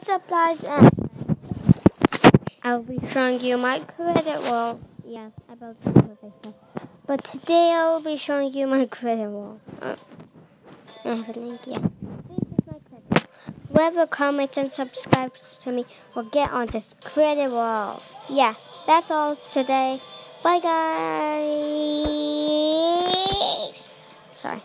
What's up, guys? And I'll be showing you my credit wall. Yeah, I built it with Facebook. But today I'll be showing you my credit wall. Uh, I have a link. Yeah, this is my credit. Whoever comments and subscribes to me will get on this credit wall. Yeah, that's all today. Bye, guys. Sorry.